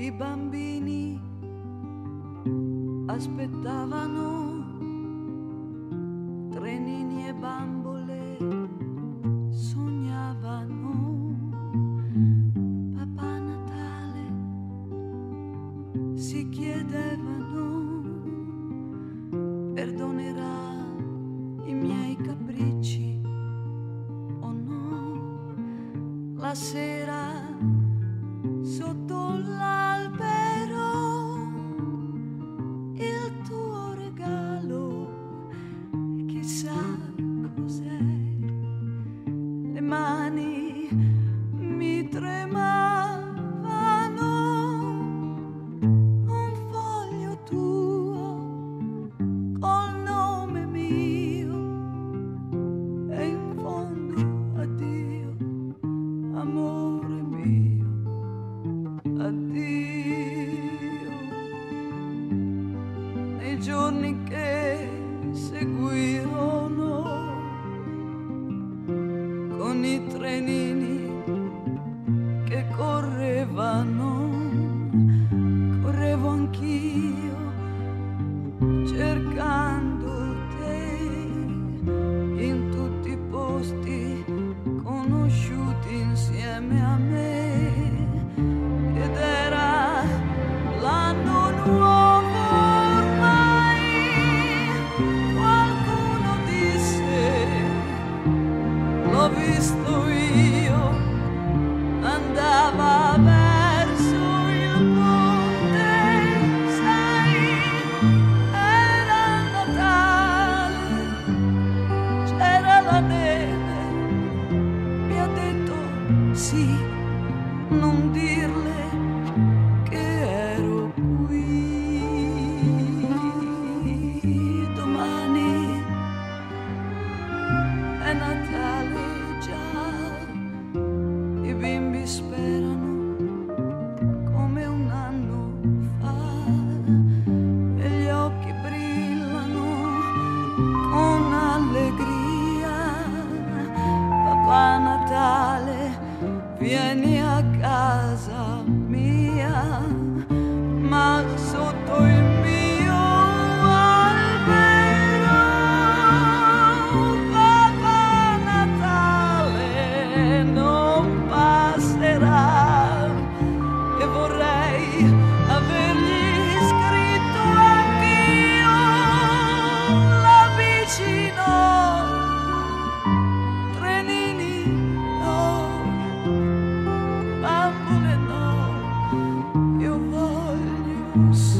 i bambini aspettavano trenini e bambole sognavano papà Natale si chiedevano perdonerà i miei capricci o oh no? La sera andavano, correvo anch'io cercando te in tutti i posti conosciuti insieme a me ed era l'anno nuovo. Visto io viene a casa mía. 是。